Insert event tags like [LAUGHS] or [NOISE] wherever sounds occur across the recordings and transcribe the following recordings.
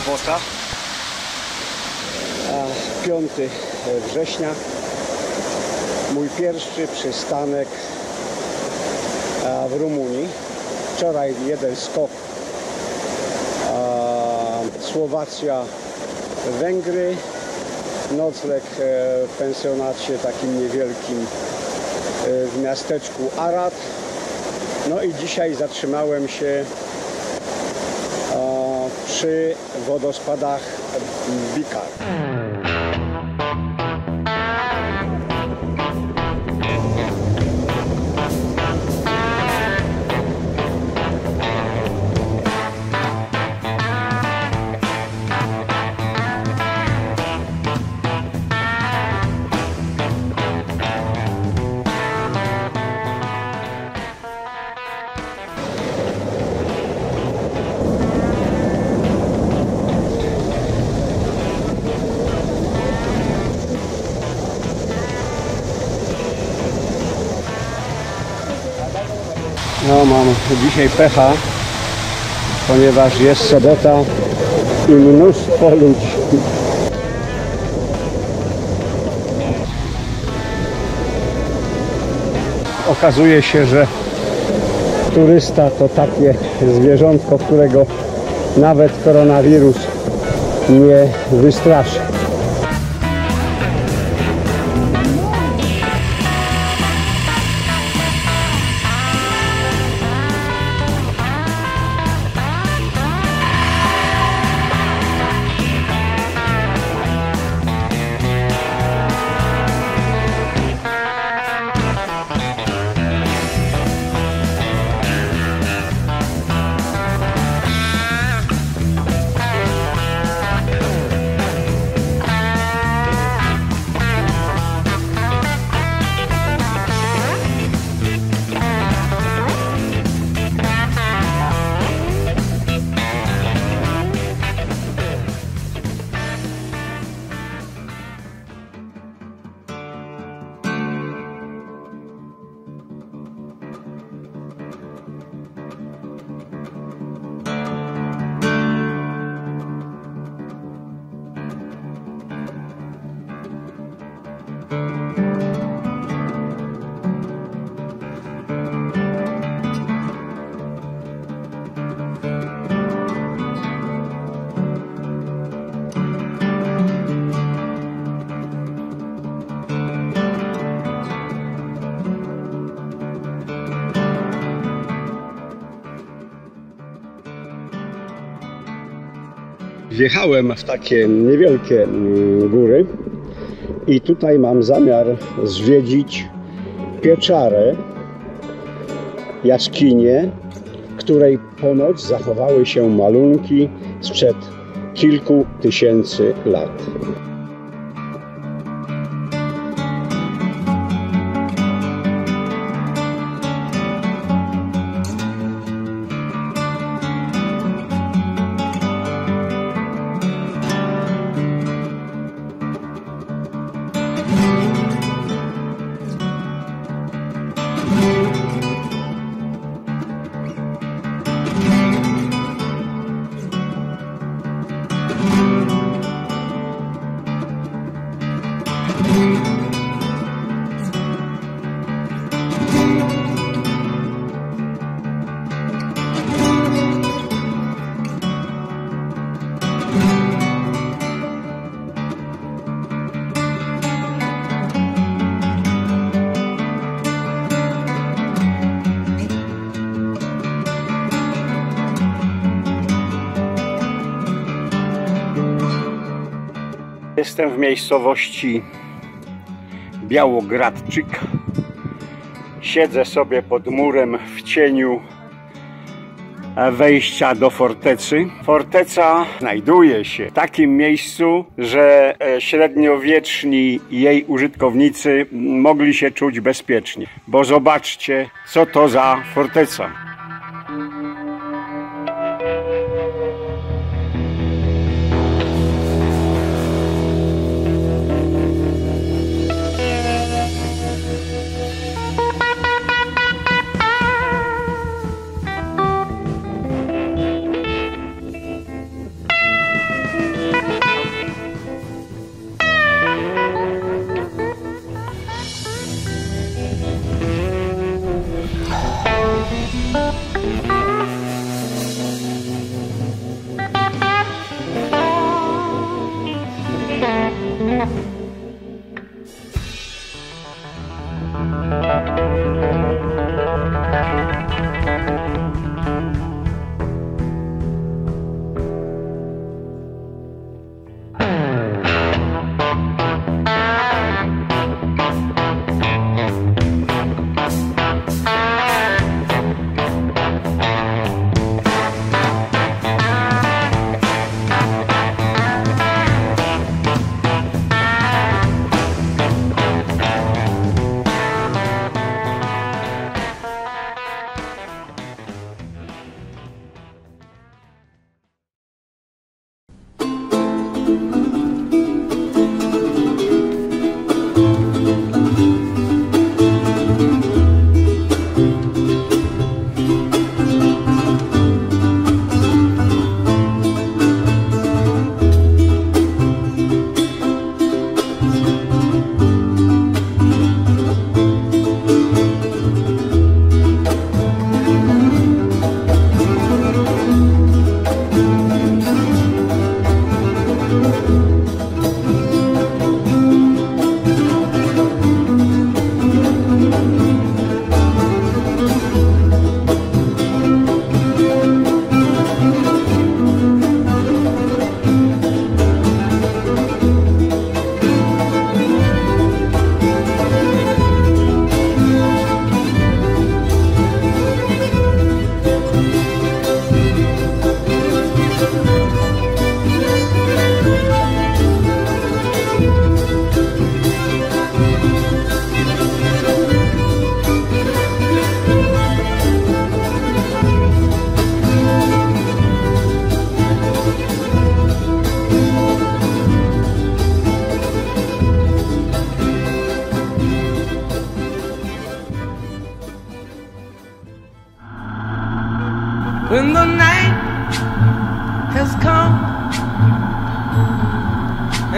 Sobota, a 5 września. Mój pierwszy przystanek w Rumunii. Wczoraj jeden skok Słowacja, Węgry. Nocleg e, w pensjonacie takim niewielkim e, w miasteczku Arad. No i dzisiaj zatrzymałem się przy wodospadach Bikar. No mam dzisiaj pecha, ponieważ jest sobota i mnóstwo ludzi. Okazuje się, że turysta to takie zwierzątko, którego nawet koronawirus nie wystraszy. Wjechałem w takie niewielkie mm, góry i tutaj mam zamiar zwiedzić pieczarę, jaskinię, której ponoć zachowały się malunki sprzed kilku tysięcy lat. Jestem w miejscowości Białogradczyk. Siedzę sobie pod murem w cieniu wejścia do fortecy. Forteca znajduje się w takim miejscu, że e, średniowieczni jej użytkownicy mogli się czuć bezpiecznie. Bo zobaczcie, co to za forteca.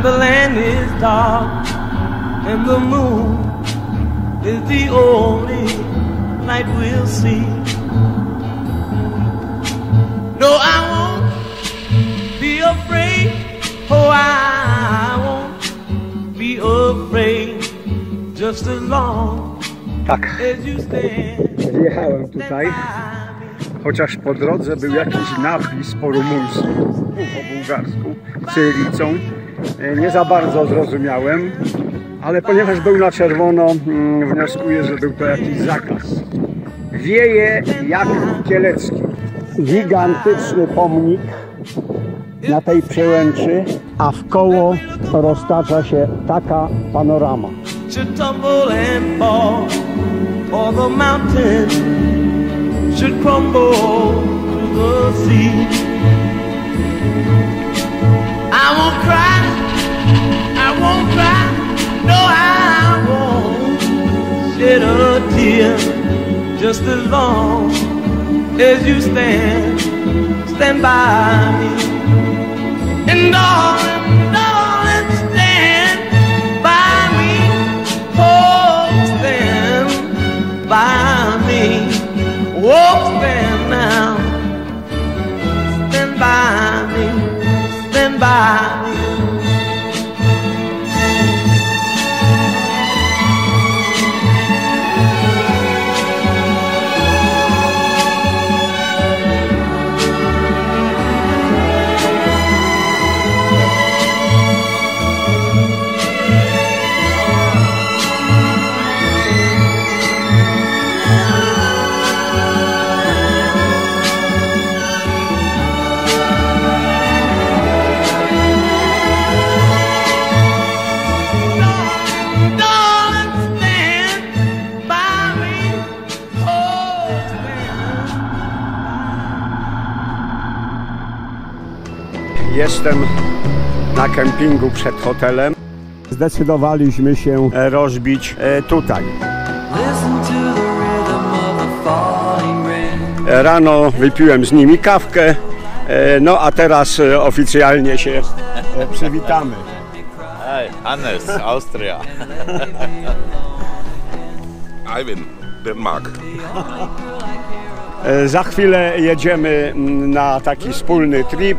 And the land is dark and the moon is the only light we'll see. No, I won't be afraid. Oh, I won't be afraid just as long Tak, as you stand. wjechałem tutaj, chociaż po drodze był jakiś napis po rumuńsku, po bułgarsku, cyrylicą. E, Nie za bardzo zrozumiałem, ale ponieważ był na czerwono, mm, wnioskuję, że był to jakiś zakaz. Wieje jak Kielecki. Gigantyczny pomnik na tej przełęczy, a w koło roztacza się taka panorama. tumble and fall, the mountain the sea. I won't cry, shed tear just as long as you stand, stand by me. And darling, Jestem na kempingu przed hotelem. Zdecydowaliśmy się e, rozbić e, tutaj. E, rano wypiłem z nimi kawkę, no a teraz oficjalnie się przywitamy. Hannes, Austria. [LAUGHS] Ivan, Denmark. Za chwilę jedziemy mm, na taki wspólny trip.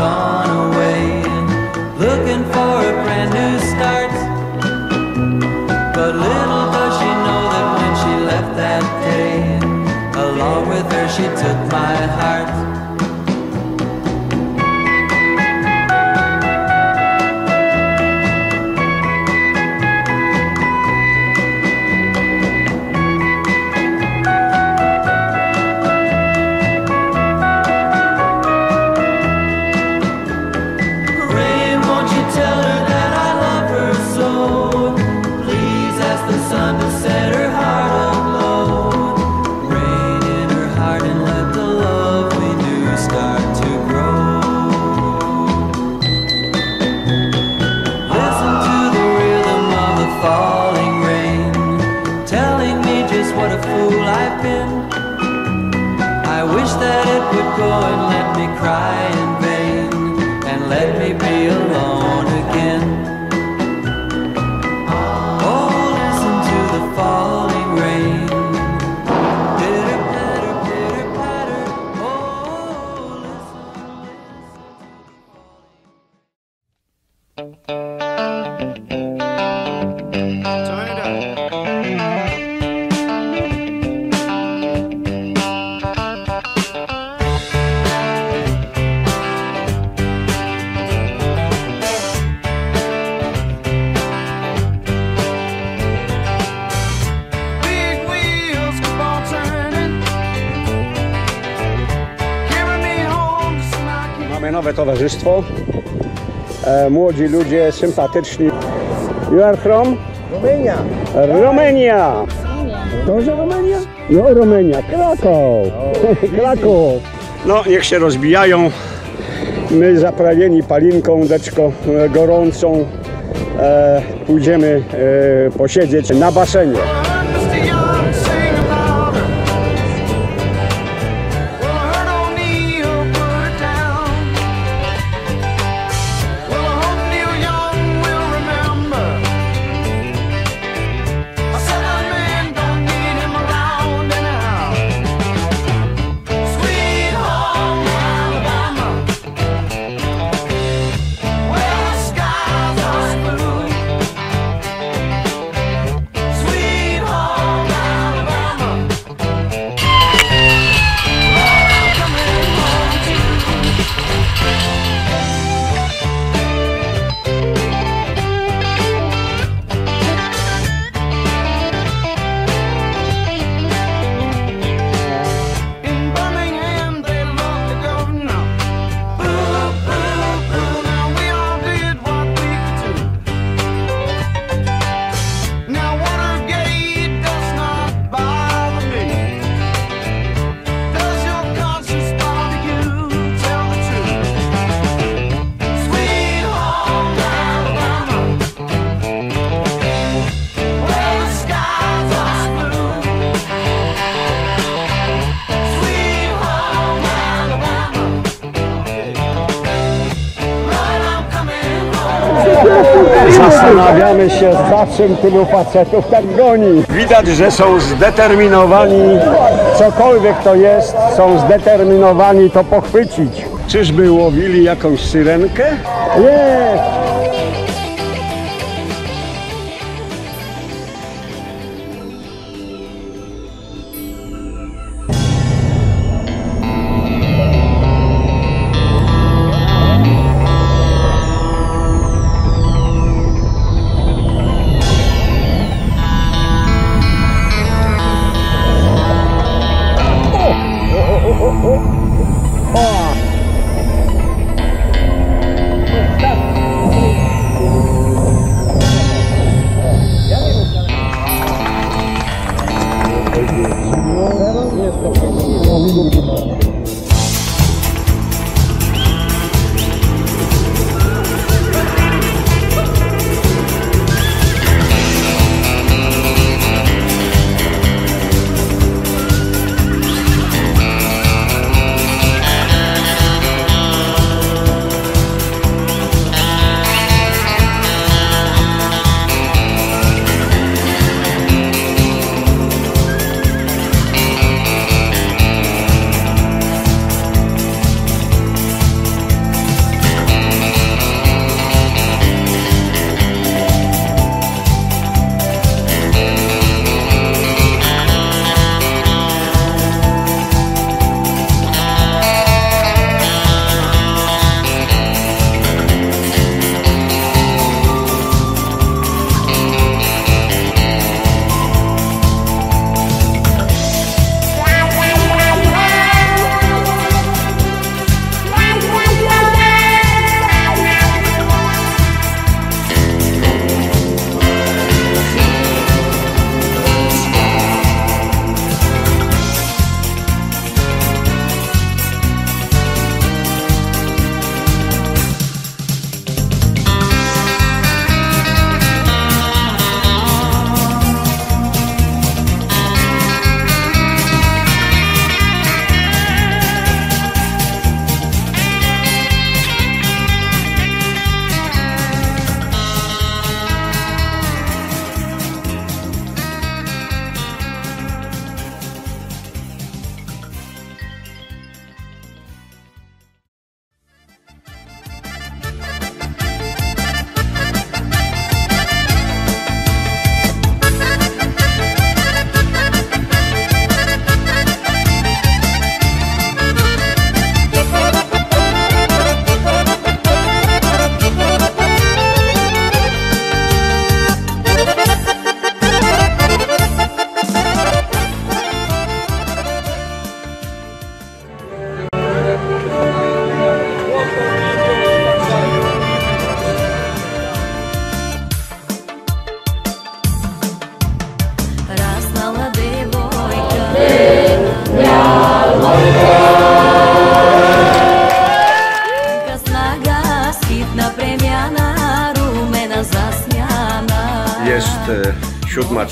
gone away looking for towarzystwo. E, młodzi ludzie, sympatyczni. You are from? Romania. Romania. Dobrze Romania? No Romania, Krakow. [LAUGHS] Kraków. No niech się rozbijają. My zaprawieni palinką, deczko e, gorącą, e, pójdziemy e, posiedzieć na basenie. zastanawiamy się, za czym tylu facetów tak goni. Widać, że są zdeterminowani, cokolwiek to jest, są zdeterminowani to pochwycić. Czyżby łowili jakąś syrenkę? Nie,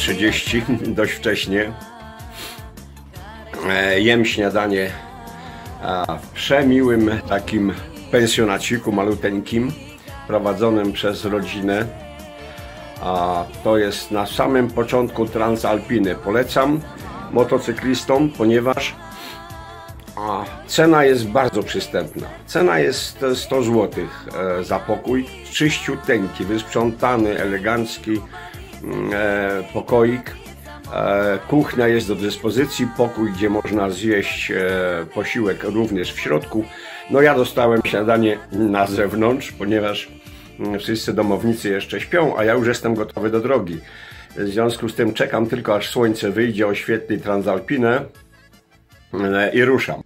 7.30, dość wcześnie. E, Jem śniadanie w przemiłym takim pensjonaciku maluteńkim prowadzonym przez rodzinę. To jest na samym początku Transalpiny. Polecam motocyklistom, ponieważ cena jest bardzo przystępna. Cena jest 100 zł e, za pokój. Czyściuteńki, wysprzątany, elegancki pokoik. E, kuchnia jest do dyspozycji, pokój, gdzie można zjeść e, posiłek również w środku. No ja dostałem śniadanie na zewnątrz, ponieważ mm, wszyscy domownicy jeszcze śpią, a ja już jestem gotowy do drogi. W związku z tym czekam tylko aż słońce wyjdzie, oświetli Transalpinę e, i ruszam.